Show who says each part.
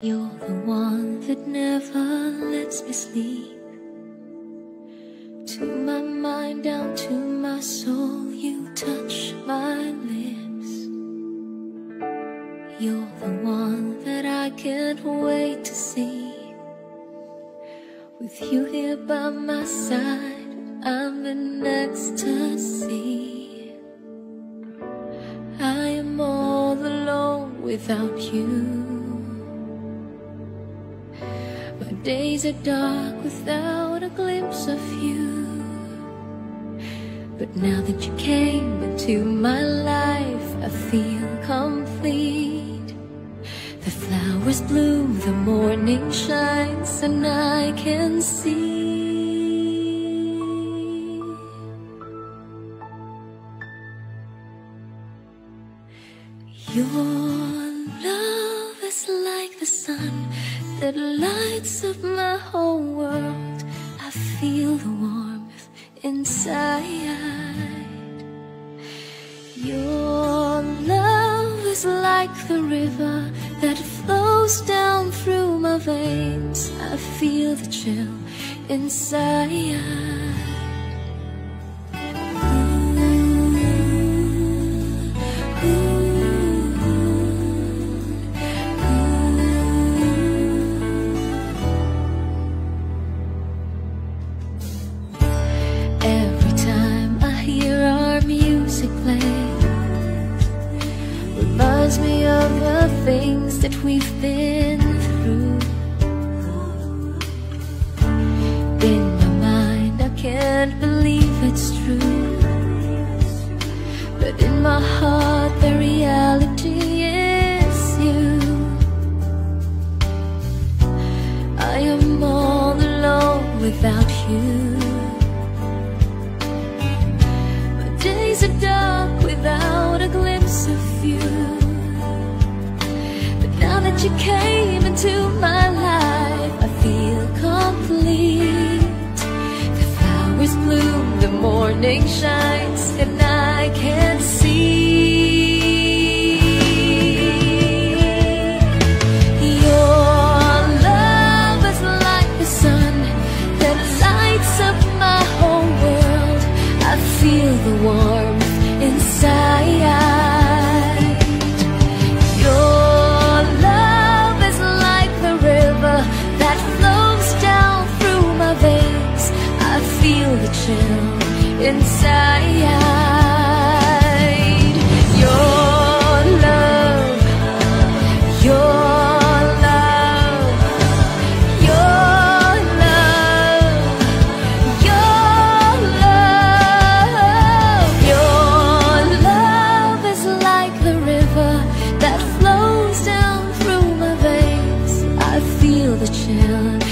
Speaker 1: You're the one that never lets me sleep. To my mind, down to my soul, you touch my lips. You're the one that I can't wait to see. With you here by my side, I'm in ecstasy. I am all alone without you. My days are dark without a glimpse of you. But now that you came into my life, I feel complete. The flowers bloom, the morning shines, and I can see. Your love is like the sun that lights up my whole world. I feel the warmth inside. Your love is like the river that flows down through my veins. I feel the chill inside. Play, reminds me of the things that we've been through. In my mind, I can't believe it's true, but in my heart, the reality is you. I am all alone without you. That you came into my life, I feel complete. The flowers bloom, the morning shines, and I can see. inside your love, your love, your love, your love. Your love is like the river that flows down through my veins. I feel the chill.